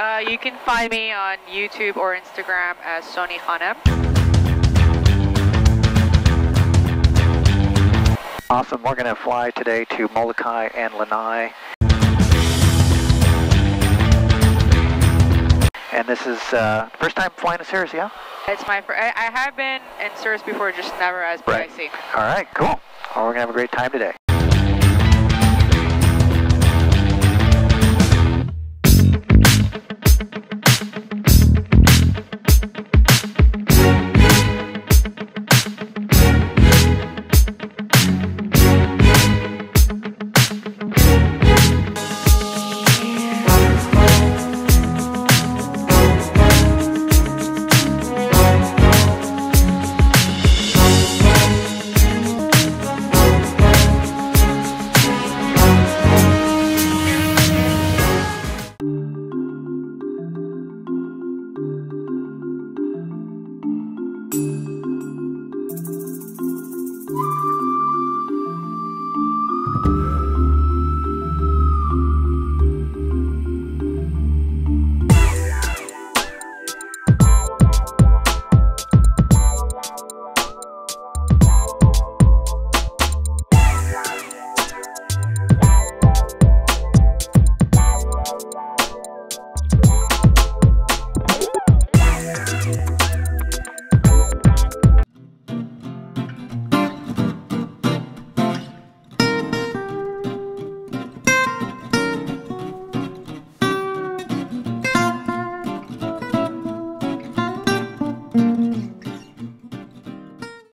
Uh, you can find me on YouTube or Instagram as Soni Khanem. Awesome. We're going to fly today to Molokai and Lanai. And this is uh, first time flying to Cirrus, yeah? It's my first. I, I have been in Cirrus before, just never as Right. All right, cool. Well, we're going to have a great time today.